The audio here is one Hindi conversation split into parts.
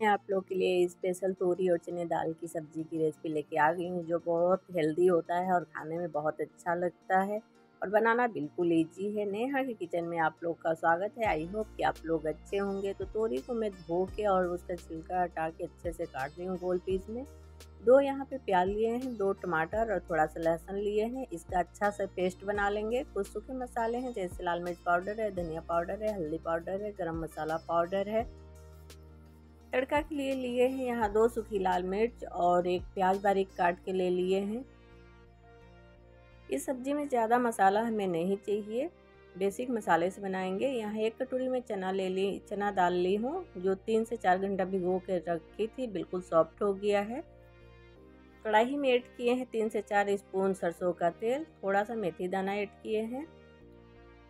मैं आप लोग के लिए स्पेशल तोरी और चने दाल की सब्ज़ी की रेसिपी लेके आ गई हूँ, जो बहुत हेल्दी होता है और खाने में बहुत अच्छा लगता है। और बनाना बिल्कुल ईजी है। नेहा के किचन में आप लोग का स्वागत है। आई होप कि आप लोग अच्छे होंगे। तो तोरी को मैं धो के और उसका छिलका हटा के अच्छे से काट रही हूँ गोल पीस में। दो यहाँ पे प्याज लिए हैं, दो टमाटर और थोड़ा सा लहसुन लिए हैं। इसका अच्छा सा पेस्ट बना लेंगे। कुछ सूखे मसाले हैं, जैसे लाल मिर्च पाउडर है, धनिया पाउडर है, हल्दी पाउडर है, गरम मसाला पाउडर है। तड़का के लिए लिए हैं यहाँ दो सूखी लाल मिर्च और एक प्याज बारीक काट के ले लिए हैं। इस सब्ज़ी में ज़्यादा मसाला हमें नहीं चाहिए। बेसिक मसाले से बनाएँगे। यहाँ एक कटोरी में चना ले ली, चना डाल ली हूँ, जो तीन से चार घंटा भिगो के रखी थी, बिल्कुल सॉफ्ट हो गया है। कढ़ाई में ऐड किए हैं तीन से चार स्पून सरसों का तेल थोड़ा सा मेथी दाना ऐड किए हैं।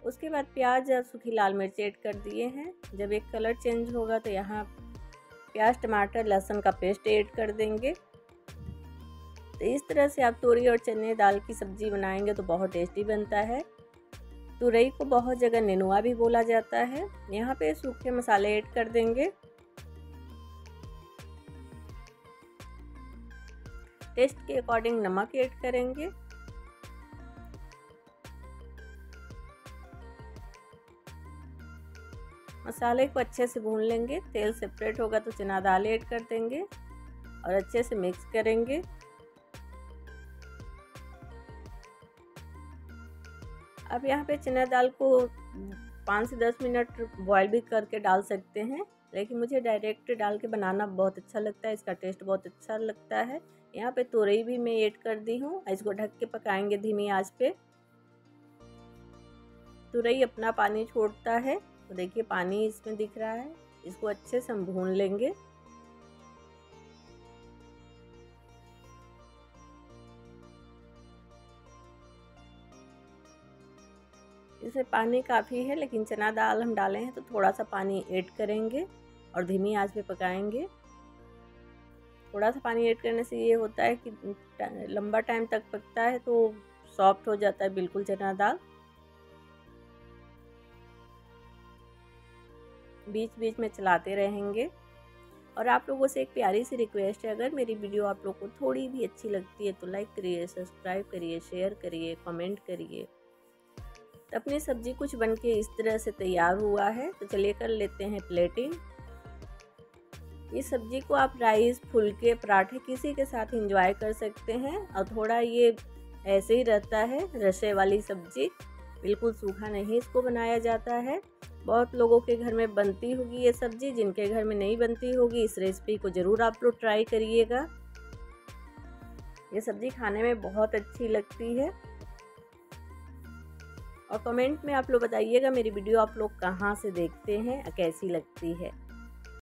उसके बाद प्याज और सूखी लाल मिर्च ऐड कर दिए हैं। जब एक कलर चेंज होगा तो यहाँ प्याज, टमाटर, लहसुन का पेस्ट ऐड कर देंगे। तो इस तरह से आप तोरी और चने दाल की सब्ज़ी बनाएँगे तो बहुत टेस्टी बनता है। तुरई को बहुत जगह नेनुआ भी बोला जाता है। यहाँ पे सूखे मसाले ऐड कर देंगे। टेस्ट के अकॉर्डिंग नमक ऐड करेंगे। मसाले को अच्छे से भून लेंगे। तेल सेपरेट होगा तो चना दाल ऐड कर देंगे और अच्छे से मिक्स करेंगे। अब यहाँ पे चना दाल को पाँच से दस मिनट बॉयल भी करके डाल सकते हैं। लेकिन मुझे डायरेक्ट डाल के बनाना बहुत अच्छा लगता है, इसका टेस्ट बहुत अच्छा लगता है। यहाँ पे तोरई भी मैं ऐड कर दी हूँ इसको ढक के पकाएँगे धीमी आँच पे। तुरई अपना पानी छोड़ता है। तो देखिए, पानी इसमें दिख रहा है। इसको अच्छे से हम भून लेंगे। इसमें पानी काफ़ी है, लेकिन चना दाल हम डाले हैं तो थोड़ा सा पानी ऐड करेंगे और धीमी आँच पे पकाएँगे। थोड़ा सा पानी ऐड करने से ये होता है कि लंबा टाइम तक पकता है तो सॉफ्ट हो जाता है बिल्कुल चना दाल। बीच बीच में चलाते रहेंगे। और आप लोगों से एक प्यारी सी रिक्वेस्ट है, अगर मेरी वीडियो आप लोग को थोड़ी भी अच्छी लगती है तो लाइक करिए सब्सक्राइब करिए शेयर करिए कमेंट करिए। तो अपनी सब्ज़ी कुछ बन के इस तरह से तैयार हुआ है तो चलिए कर लेते हैं प्लेटिंग इस सब्ज़ी को आप राइस फुलके, पराठे किसी के साथ इंजॉय कर सकते हैं, और थोड़ा ये ऐसे ही रहता है, रसे वाली सब्ज़ी। बिल्कुल सूखा नहीं इसको बनाया जाता है। बहुत लोगों के घर में बनती होगी ये सब्ज़ी, जिनके घर में नहीं बनती होगी, इस रेसिपी को ज़रूर आप लोग ट्राई करिएगा। ये सब्ज़ी खाने में बहुत अच्छी लगती है। और कमेंट में आप लोग बताइएगा मेरी वीडियो आप लोग कहाँ से देखते हैं, कैसी लगती है।